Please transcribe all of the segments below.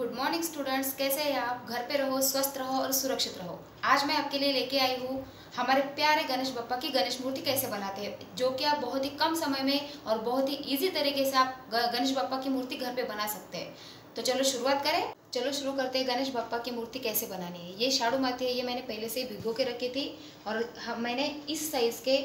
Good morning students कैसे हैं आप? घर पे रहो, स्वस्थ रहो और सुरक्षित रहो। आज मैं आपके लिए लेके आई हूँ हमारे प्यारे गणेश बप्पा की गणेश मूर्ति कैसे बनाते हैं, जो कि आप बहुत ही कम समय में और बहुत ही इजी तरीके से आप गणेश बप्पा की मूर्ति घर पे बना सकते हैं। तो चलो शुरुआत करें। चलो शुरू करते हैं गणेश बप्पा की मूर्ति कैसे बनानी है। ये शाड़ू माती है, ये मैंने पहले से ही भिगो के रखी थी और हम, मैंने इस साइज़ के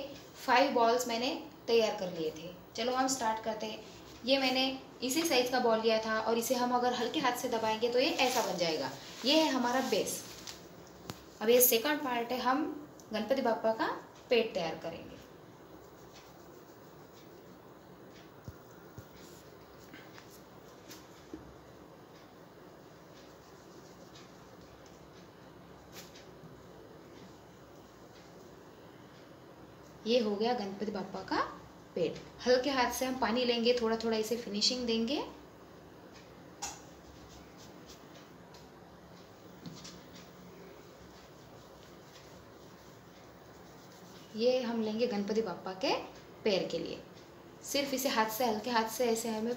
फाइव बॉल्स मैंने तैयार कर लिए थे। चलो हम स्टार्ट करते हैं। ये मैंने इसी साइज़ का बॉल लिया था और इसे हम अगर हल्के हाथ से दबाएँगे तो ये ऐसा बन जाएगा। ये है हमारा बेस अब ये सेकंड पार्ट है, हम गणपति बापा का पेट तैयार करेंगे। ये हो गया गणपति बापा का पेट। हल्के हाथ से हम पानी लेंगे थोड़ा थोड़ा इसे फिनिशिंग देंगे। ये हम लेंगे गणपति बापा के पैर के लिए। सिर्फ़ इसे हाथ से, हल्के हाथ से ऐसे हमें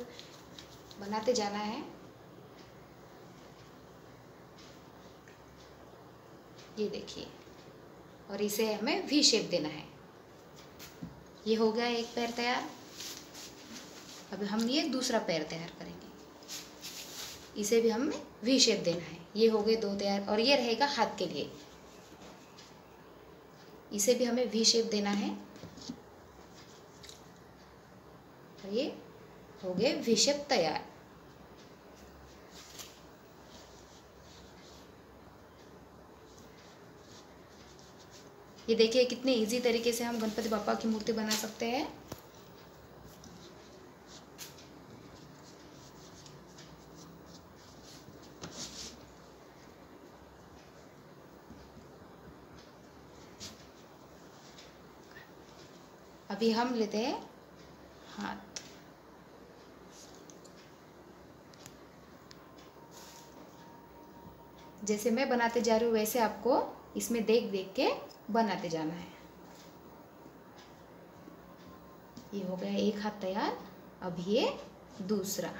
बनाते जाना है। ये देखिए। और इसे हमें वी शेप देना है। ये हो गया एक पैर तैयार। अब हम ये दूसरा पैर तैयार करेंगे। इसे भी हमें वी शेप देना है। ये हो गए दो तैयार और ये रहेगा हाथ के लिए। इसे भी हमें वी शेप देना है। और ये हो गए वी शेप तैयार। ये देखिए कितने इजी तरीके से हम गणपति बापा की मूर्ति बना सकते हैं। अभी हम लेते हैं हाथ। जैसे मैं बनाते जा रही हूँ, वैसे आपको इसमें देख देख के बनाते जाना है। ये हो गया एक हाथ तैयार, अब ये दूसरा।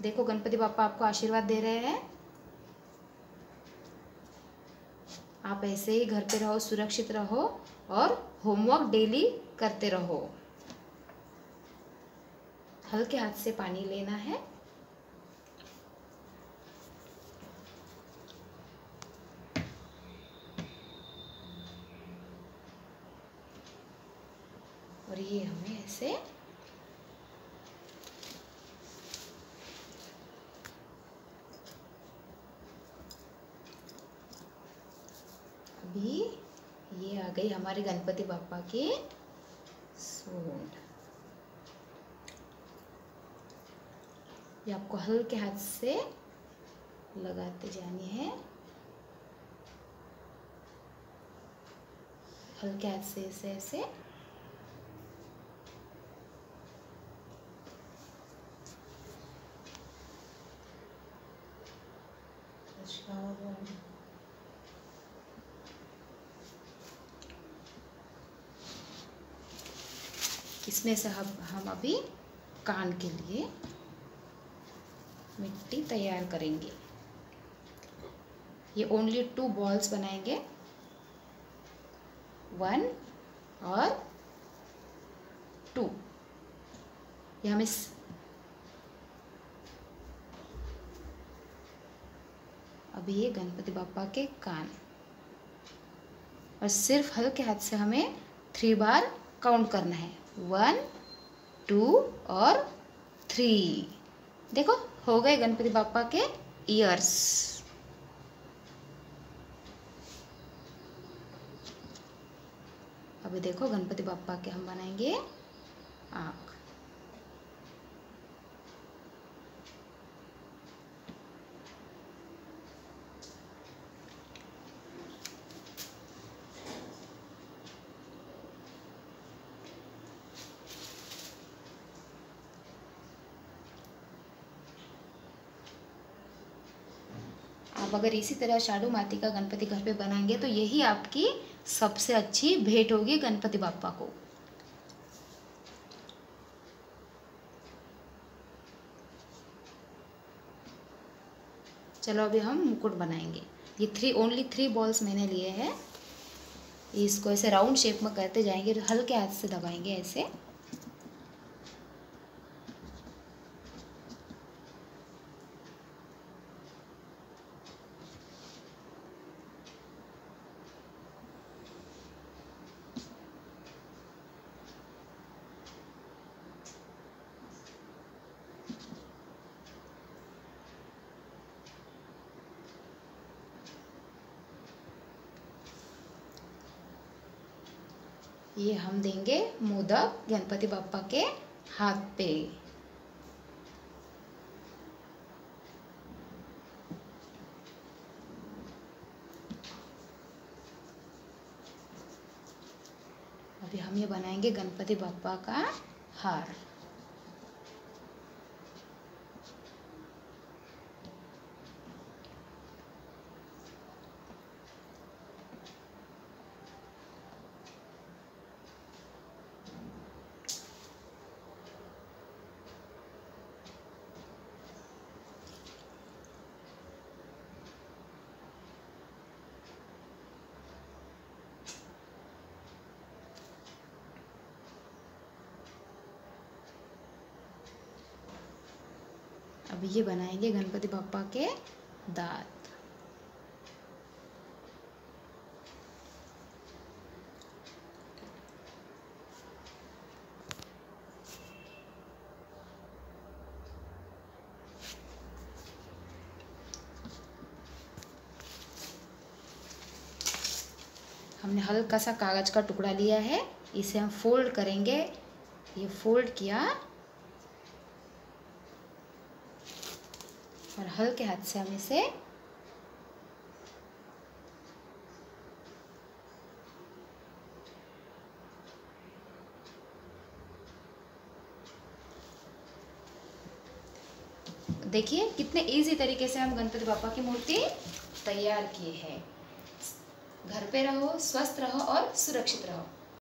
देखो, गणपति बापा आपको आशीर्वाद दे रहे हैं। आप ऐसे ही घर पे रहो, सुरक्षित रहो और होमवर्क डेली करते रहो। हल्के हाथ से पानी लेना है। ये हमें ऐसे। अभी ये आ गई हमारे गणपति बापा की सूंड। ये आपको हल्के हाथ से लगाते जानी है। हल्के हाथ से ऐसे ऐसे। इसमें से हम हम अभी कान के लिए मिट्टी तैयार करेंगे। ये ओनली टू बॉल्स बनाएँगे। वन और टू ये हमें अभी ये गणपति बापा के कान। और सिर्फ़ हल्के हाथ से हमें थ्री बार काउंट करना है। वन टू और थ्री देखो, हो गए गणपति बापा के ईयर्स अभी देखो गणपति बापा के हम बनाएँगे आँख आप अगर इसी तरह शाडू माती का गणपति घर पे बनाएँगे तो यही आपकी सबसे अच्छी भेंट होगी गणपति बापा को। चलो अभी हम मुकुट बनाएँगे। ये थ्री ओनली थ्री बॉल्स मैंने लिए हैं। इसको ऐसे राउंड शेप में करते जाएँगे, हल्के हाथ से दबाएँगे ऐसे। ये हम देंगे मोदक गणपति बापा के हाथ पे। अभी हम ये बनाएँगे गणपति बापा का हार। अभी ये बनाएँगे गणपति बापा के दांत। हमने हल्का सा कागज़ का टुकड़ा लिया है, इसे हम फोल्ड करेंगे। ये फोल्ड किया और हल्के हाथ से हम इसे देखिए कितने इजी तरीके से हम गणपति बापा की मूर्ति तैयार की है। घर पे रहो, स्वस्थ रहो और सुरक्षित रहो।